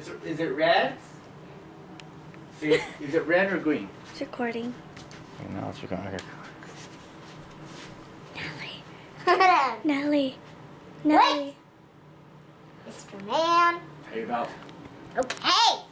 Is it, is it red? See, is it red or green? It's recording. No, it's recording. Nellie. Nellie. Nellie. Mr. Man. There you go. Okay.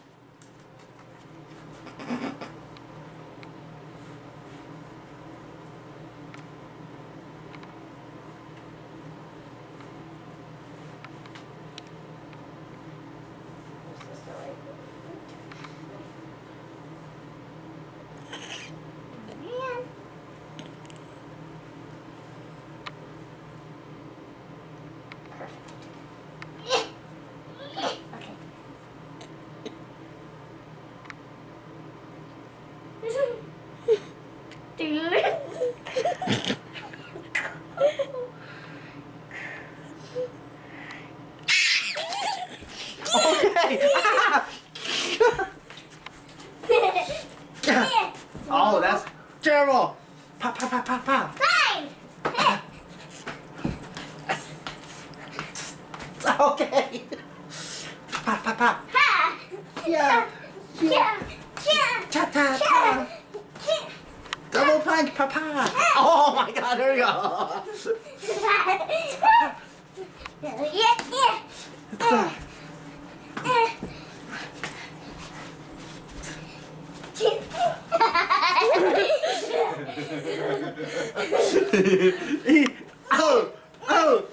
oh, that's terrible. Pop, pop, pop, pop, pop. Fine. Okay. Pop, pop, pop. Ha. Yeah. Yeah. Yeah. Cha, cha, cha. Double punch, papa. Oh my god, there we go. Yeah. Yeah. Oh, oh.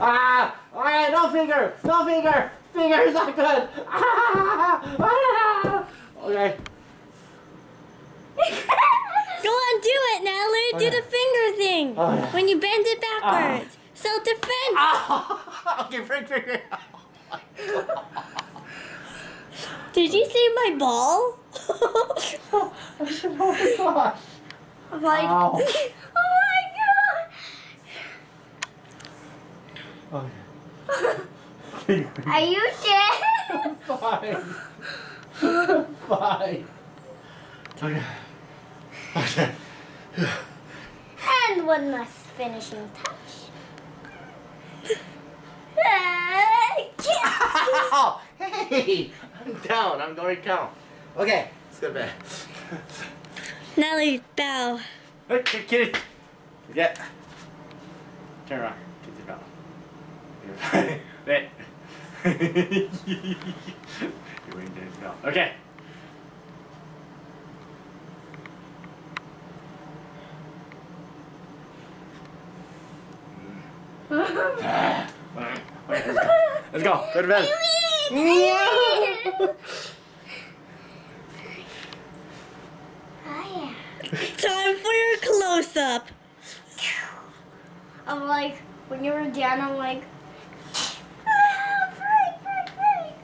ah, all right, no finger, no finger. Finger is not good. okay. Go on, do it, Nellie. Do the finger thing. Oh, yeah. When you bend it backwards. Self-defense. Ah, okay, break finger. Did you see my ball? oh my gosh. Like, Ow. oh my god! Okay. Are you dead? Fine. Fine. Okay. Okay. And one last finishing touch. Ow! Hey! I'm down. I'm going down. Okay. Let's go to bed. my. Nellie, bow. Hey, hey, kitty. Yeah. Turn around. Kitty bow. Fine. Wait. You're waiting to. Okay. Let's go. Let's go. Go to bed. Time for your close-up. I'm like, when you were down, I'm like, ah, break, break, break.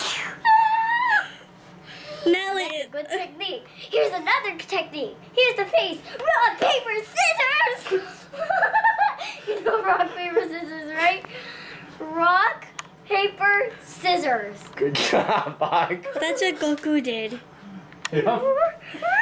Ah. Nellie. Good technique. Here's another technique. Here's the face. Rock, paper, scissors. you know rock, paper, scissors, right? Rock, paper, scissors. Good job, Bach. That's what Goku did. Yep.